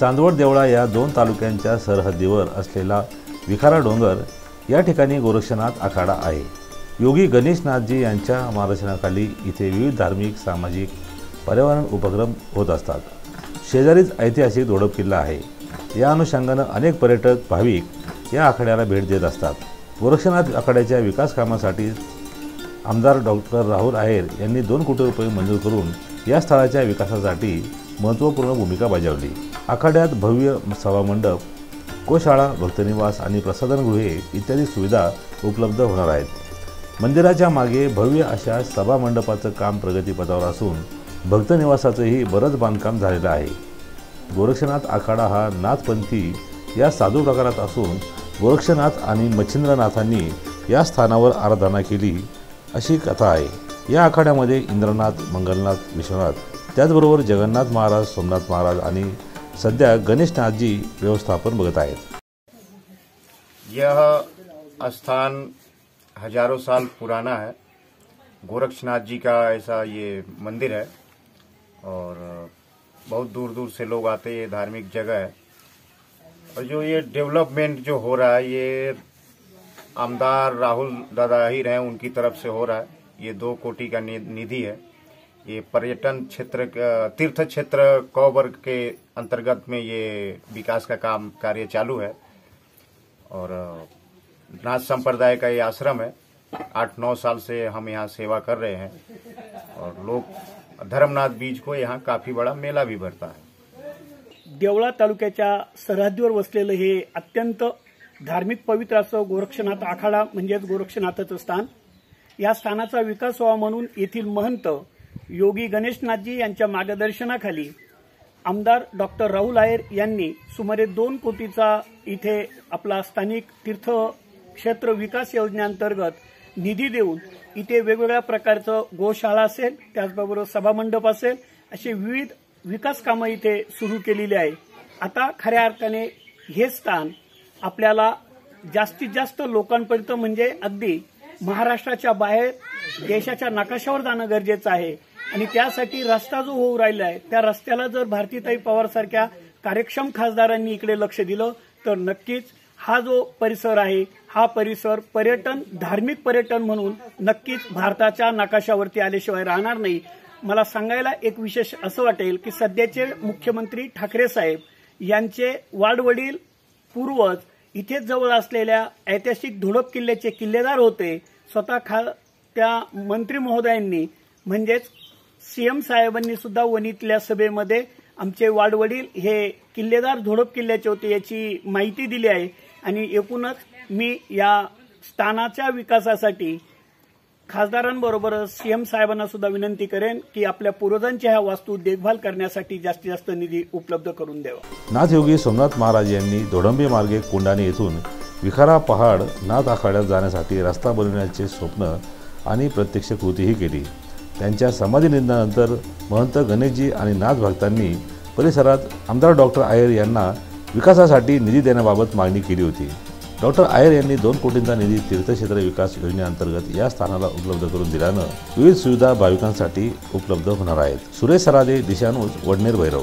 चांदवड देवळा या दोन तालुक्यांच्या सरहद्दीवर असलेला विखारा डोंगर या ठिकाणी गोरक्षनाथ आखाडा आहे. योगी गणेशनाथजी यांच्या मार्गदर्शनाखाली इथे विविध धार्मिक सामाजिक पर्यावरण उपक्रम होत असतात. शेजारीच ऐतिहासिक धोडप किल्ला आहे. या अनुषंगानं अनेक पर्यटक भाविक या आखाड्याला भेट देत असतात. गोरक्षनाथ आखाड्याच्या विकास कामासाठी आमदार डॉक्टर राहुल आहेर यांनी दोन कोटी रुपये मंजूर करून या स्थळाच्या विकासासाठी महत्त्वपूर्ण भूमिका बजावली. आखाड्यात भव्य सभामंडप गोशाळा भक्तनिवास आणि प्रसाधनगृहे इत्यादी सुविधा उपलब्ध होणार आहेत. मंदिराच्या मागे भव्य अशा सभामंडपाचं काम प्रगतीपथावर असून भक्तनिवासाचंही बरंच बांधकाम झालेलं आहे. गोरक्षनाथ आखाडा हा नाथपंथी या साधू प्रकारात असून गोरक्षनाथ आणि मच्छिंद्रनाथांनी या स्थानावर आराधना केली अशी कथा आहे. या आखाड्यामध्ये इंद्रनाथ मंगलनाथ विश्वनाथ त्याचबरोबर जगन्नाथ महाराज सोमनाथ महाराज आणि सध्या गणेशनाथजी व्यवस्थापन बघत आहेत. यह स्थान हज़ारों साल पुराना है। गोरक्षनाथ जी का ऐसा ये मंदिर है और बहुत दूर दूर से लोग आते हैं धार्मिक जगह है। और जो ये डेवलपमेंट जो हो रहा है, ये आमदार राहुल दादा ही रहे, उनकी तरफ़ से हो रहा है। ये दो कोटि का निधि है। ये पर्यटन क्षेत्र, तीर्थ क्षेत्र कौवर्ग के अंतर्गत में ये विकास का काम, कार्य चालू है। और, नाथ संप्रदाय का ये आश्रम है। आठ नौ साल से हम यहाँ सेवा कर रहे हैं। और लोग, धर्मनाथ बीज को यहाँ काफ़ी बड़ा मेला भी भरता है। देवळा तालुक्याच्या सरहद्दीवर वसलेलं हे अत्यंत धार्मिक पवित्र गोरक्षनाथ आखाडा म्हणजेच गोरक्षनाथाचं स्थान. या स्थानाचा विकास व्हावा येथील महंत योगी गणेशनाथजी यांच्या मार्गदर्शनाखाली आमदार डॉक्टर राहुल आयर यांनी सुमारे दोन कोटीचा इथे आपला स्थानिक तीर्थ क्षेत्र विकास योजनेअंतर्गत निधी देऊन इथे वेगवेगळ्या प्रकारचं गोशाळा असेल त्याचबरोबर सभामंडप असेल असे विविध विकास कामं इथे सुरू केलेली आहे. आता खऱ्या अर्थाने हे स्थान आपल्याला जास्तीत जास्त लोकांपर्यंत म्हणजे अगदी महाराष्ट्राच्या बाहेर देशाच्या नकाशावर जाणं गरजेचं आहे. आणि त्यासाठी रस्ता जो होऊ राहिला आहे त्या रस्त्याला जर भारतीताई पवार सारख्या कार्यक्षम खासदारांनी इकडे लक्ष दिलं तर नक्कीच हा जो परिसर आहे हा परिसर पर्यटन धार्मिक पर्यटन म्हणून नक्कीच भारताच्या नकाशावरती आल्याशिवाय राहणार नाही. मला सांगायला एक विशेष असं वाटेल की सध्याचे मुख्यमंत्री ठाकरे साहेब यांचे वाडवडील पूर्वज इथेच जवळ असलेल्या ऐतिहासिक धोडप किल्ल्याचे किल्लेदार होते. स्वतः खा त्या मंत्री महोदयांनी म्हणजेच सीएम साहेबांनी सुद्धा वणीतल्या सभेमध्ये आमचे वाडवडील हे किल्लेदार धोडप किल्ल्याचे होते याची माहिती दिली आहे. आणि एकूणच मी या स्थानाच्या विकासासाठी खासदारांबरोबरच सीएम साहेबांना सुद्धा विनंती करेन की आपल्या पूर्वजांच्या ह्या वास्तू देखभाल करण्यासाठी जास्तीत जास्त निधी उपलब्ध करून द्यावा. नाथयोगी सोमनाथ महाराज यांनी धोडंबे मार्गे कोंडाणे येथून विखारा पहाड नाथ आखाड्यात जाण्यासाठी रस्ता बनवण्याचे स्वप्न आणि प्रत्यक्ष कृतीही केली. त्यांच्या समाधीनिधनानंतर महंत गणेशजी आणि नाथ भक्तांनी परिसरात आमदार डॉक्टर आयर यांना विकासासाठी निधी देण्याबाबत मागणी केली होती. डॉक्टर आयर यांनी दोन कोटींचा निधी तीर्थक्षेत्र विकास योजनेअंतर्गत या स्थानाला उपलब्ध करून दिल्यानं विविध सुविधा भाविकांसाठी उपलब्ध होणार आहेत. सुरेश सरादे दिशानूज वडनेर भैरव.